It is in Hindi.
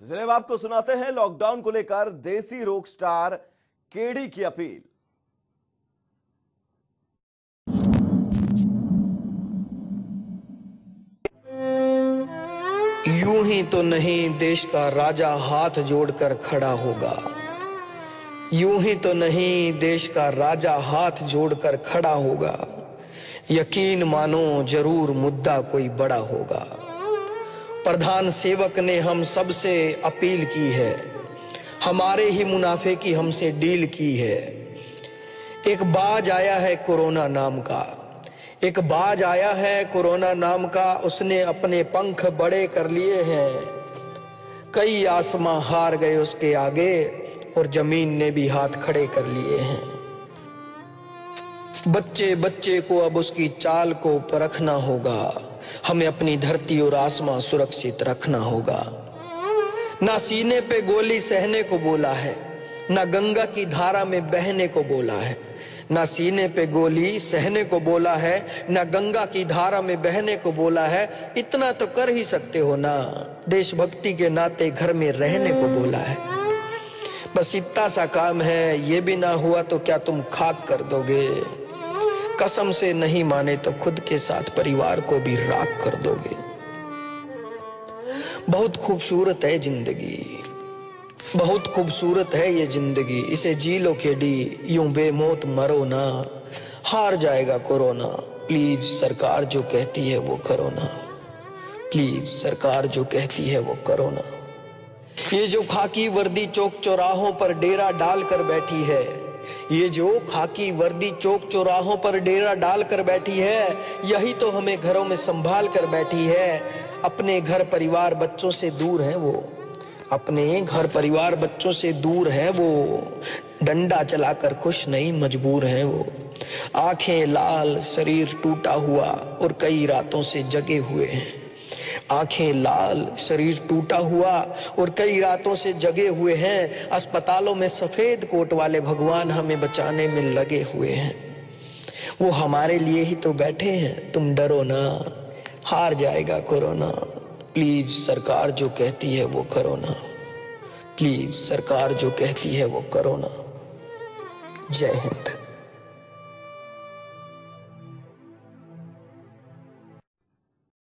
तो चलिए अब आपको सुनाते हैं लॉकडाउन को लेकर देसी रोक स्टार केडी की अपील। यूँ ही तो नहीं देश का राजा हाथ जोड़कर खड़ा होगा। यूँ ही तो नहीं देश का राजा हाथ जोड़कर खड़ा होगा। यकीन मानो ज़रूर मुद्दा कोई बड़ा होगा। प्रधान सेवक ने हम सबसे अपील की है। हमारे ही मुनाफे की हमसे डील की है। एक बाज आया है कोरोना नाम का। एक बाज आया है कोरोना नाम का, उसने अपने पंख बड़े कर लिए हैं। कई आसमां हार गए उसके आगे, और ज़मीन ने भी हाथ खड़े कर लिए हैं। बच्चे बच्चे को अब उसकी चाल को परखना होगा। हमें अपनी धरती और आसमां सुरक्षित रखना होगा। ना सीने पे गोली सहने को बोला है, ना गंगा की धारा में बहने को बोला है। ना सीने पे गोली सहने को बोला है, ना गंगा की धारा में बहने को बोला है। इतना तो कर ही सकते हो ना, देशभक्ति के नाते घर में रहने को बोला है। बस इतना सा काम है, ये भी ना हुआ तो क्या तुम खाक कर दोगे? कसम से नहीं माने तो खुद के साथ परिवार को भी राख कर दोगे। बहुत खूबसूरत है ज़िंदगी। बहुत खूबसूरत है ये ज़िंदगी। इसे जी लो खेडी, यूँ बेमौत मरो ना। हार जाएगा कोरोना। प्लीज़ सरकार जो कहती है वो करो ना। प्लीज़ सरकार जो कहती है वो करो ना। ये जो खाकी वर्दी चौक चौराहों पर डेरा डालकर बैठी है ये जो खाकी वर्दी चौक चौराहों पर डेरा डालकर बैठी है, यही तो हमें घरों में संभाल कर बैठी है। अपने घर परिवार बच्चों से दूर है वो। अपने घर परिवार बच्चों से दूर है वो। डंडा चलाकर खुश नहीं मजबूर है वो। आँखें लाल, शरीर टूटा हुआ और कई रातों से जगे हुए हैं। आँखें लाल, शरीर टूटा हुआ और कई रातों से जगे हुए हैं। अस्पतालों में सफ़ेद कोट वाले भगवान हमें बचाने में लगे हुए हैं। वो हमारे लिए ही तो बैठे हैं। तुम डरो ना, हार जाएगा कोरोना। प्लीज़ सरकार जो कहती है वो करो ना। प्लीज़ सरकार जो कहती है वो करो ना। जय हिंद।